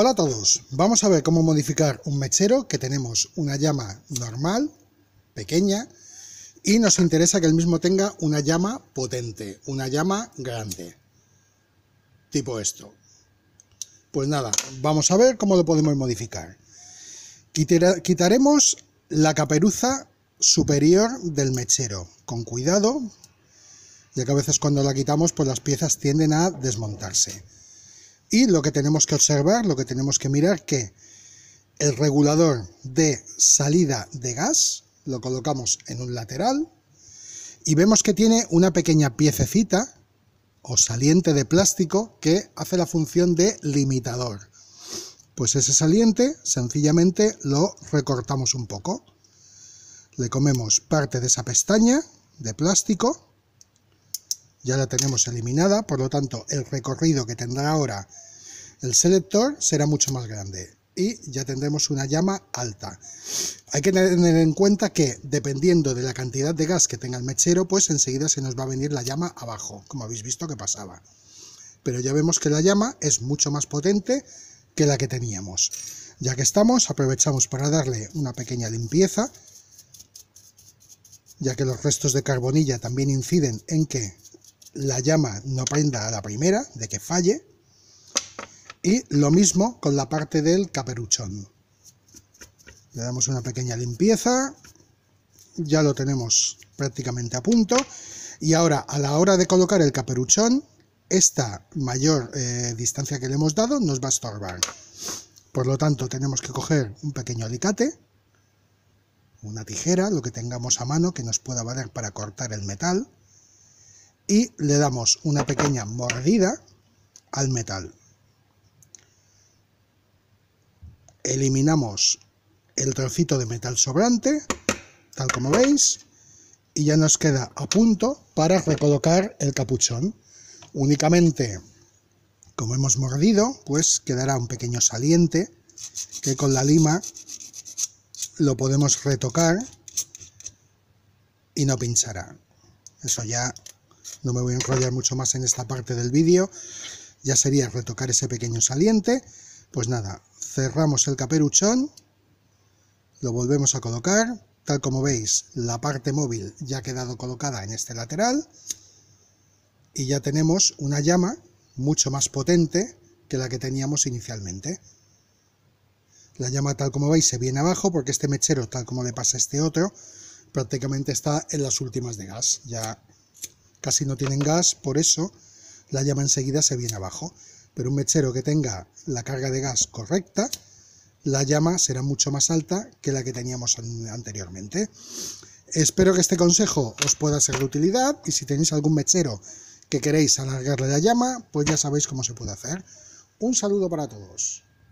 Hola a todos, vamos a ver cómo modificar un mechero que tenemos una llama normal, pequeña, y nos interesa que el mismo tenga una llama potente, una llama grande, tipo esto. Pues nada, vamos a ver cómo lo podemos modificar. Quitaremos la caperuza superior del mechero, con cuidado, ya que a veces cuando la quitamos pues las piezas tienden a desmontarse. Y lo que tenemos que observar, lo que tenemos que mirar que el regulador de salida de gas lo colocamos en un lateral y vemos que tiene una pequeña piececita o saliente de plástico que hace la función de limitador. Pues ese saliente sencillamente lo recortamos un poco. Le comemos parte de esa pestaña de plástico ya la tenemos eliminada, por lo tanto el recorrido que tendrá ahora el selector será mucho más grande y ya tendremos una llama alta. Hay que tener en cuenta que dependiendo de la cantidad de gas que tenga el mechero, pues enseguida se nos va a venir la llama abajo, como habéis visto que pasaba. Pero ya vemos que la llama es mucho más potente que la que teníamos. Ya que estamos, aprovechamos para darle una pequeña limpieza, ya que los restos de carbonilla también inciden en que la llama no prenda a la primera, de que falle. Y lo mismo con la parte del caperuchón. Le damos una pequeña limpieza. Ya lo tenemos prácticamente a punto. Y ahora, a la hora de colocar el caperuchón, esta mayor eh, distancia que le hemos dado nos va a estorbar. Por lo tanto, tenemos que coger un pequeño alicate, una tijera, lo que tengamos a mano que nos pueda valer para cortar el metal y le damos una pequeña mordida al metal. Eliminamos el trocito de metal sobrante, tal como veis, y ya nos queda a punto para recolocar el capuchón. Únicamente, como hemos mordido, pues quedará un pequeño saliente que con la lima lo podemos retocar y no pinchará. Eso ya no me voy a enrollar mucho más en esta parte del vídeo, ya sería retocar ese pequeño saliente, pues nada, cerramos el caperuchón, lo volvemos a colocar, tal como veis la parte móvil ya ha quedado colocada en este lateral, y ya tenemos una llama mucho más potente que la que teníamos inicialmente. La llama tal como veis se viene abajo porque este mechero tal como le pasa a este otro prácticamente está en las últimas de gas, ya casi no tienen gas, por eso la llama enseguida se viene abajo. Pero un mechero que tenga la carga de gas correcta, la llama será mucho más alta que la que teníamos anteriormente. Espero que este consejo os pueda ser de utilidad y si tenéis algún mechero que queréis alargarle la llama, pues ya sabéis cómo se puede hacer. Un saludo para todos.